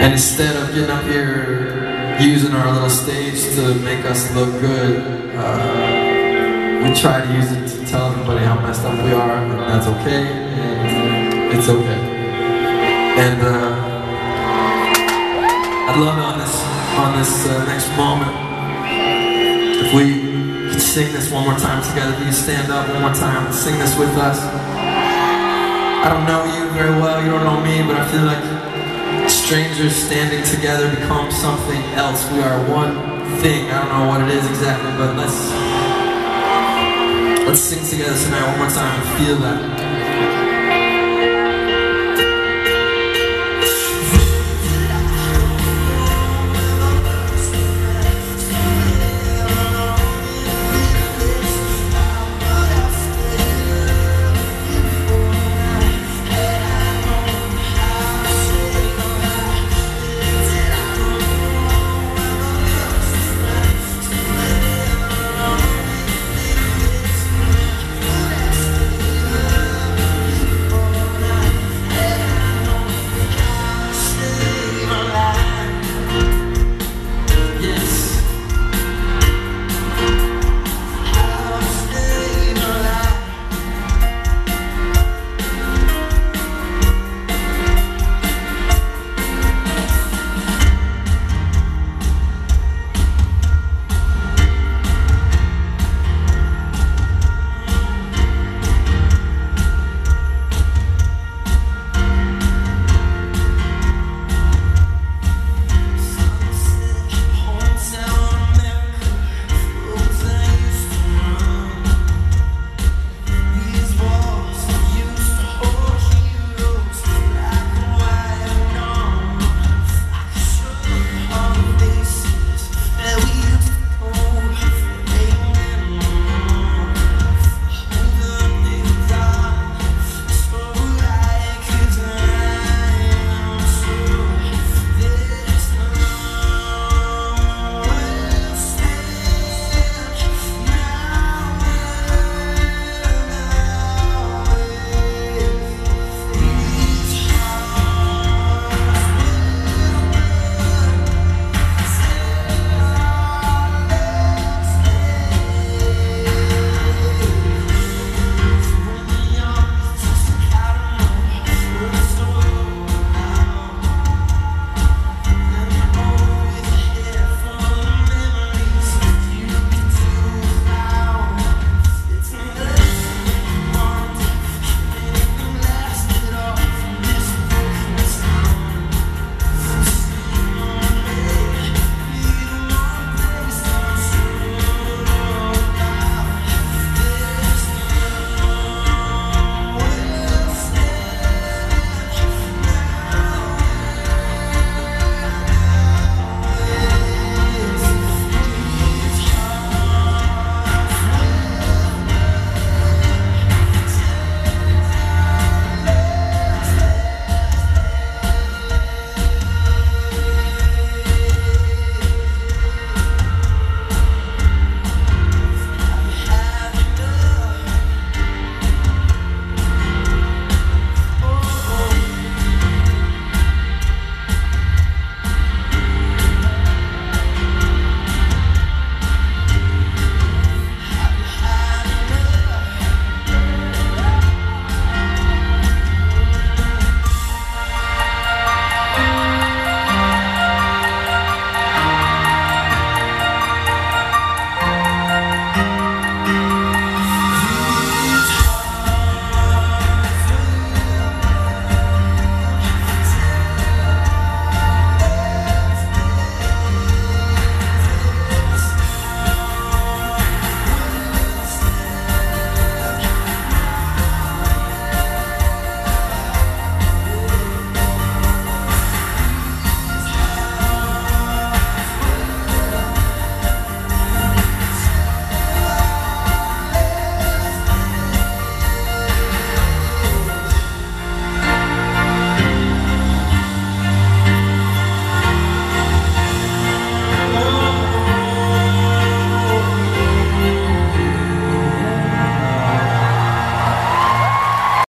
And instead of getting up here using our little stage to make us look good, uh, we try to use it to tell everybody how messed up we are, and that's okay, and it's okay. And uh, I'd love on this on this uh, next moment if we could sing this one more time together. If you stand up one more time and sing this with us. I don't know you very well, you don't know me, but I feel like strangers standing together become something else. We are one thing. I don't know what it is exactly, but let's let's sing together tonight one more time and feel that.